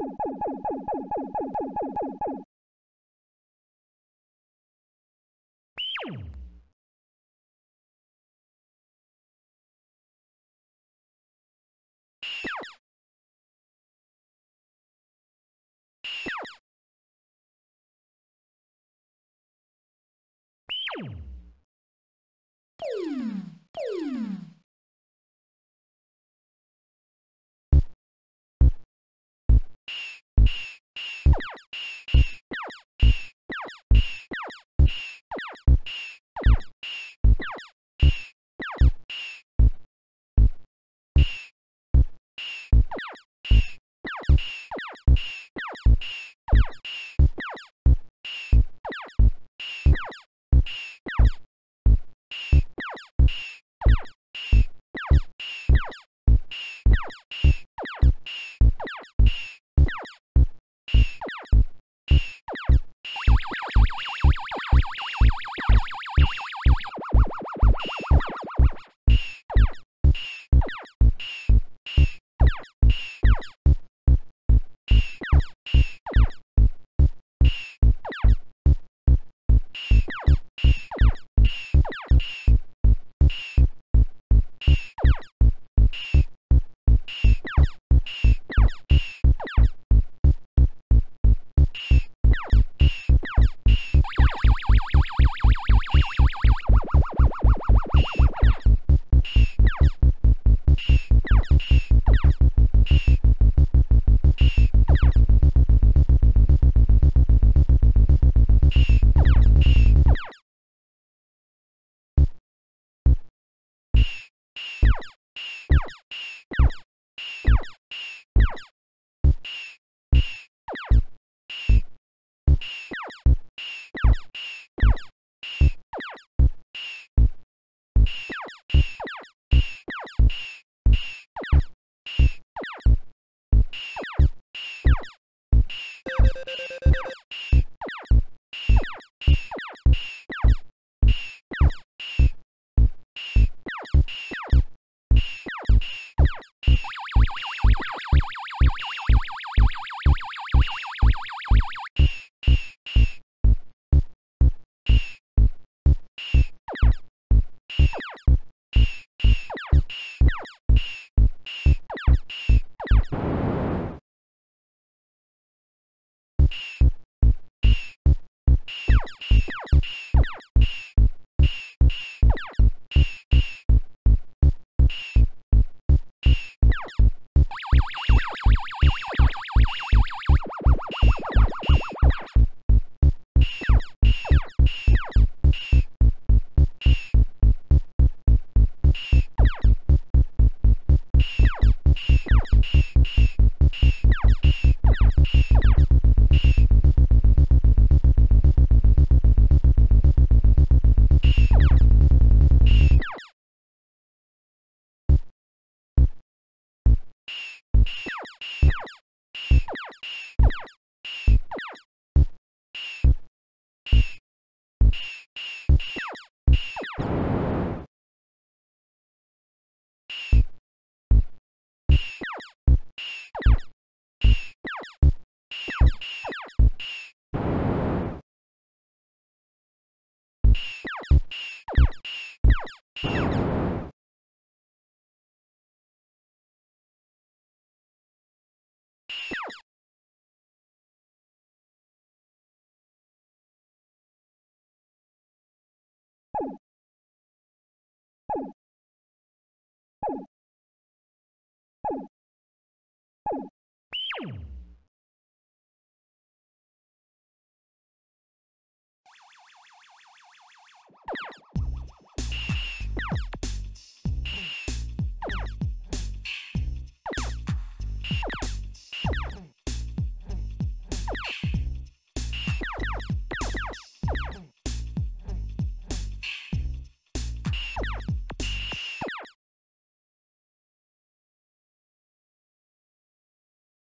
Thank you.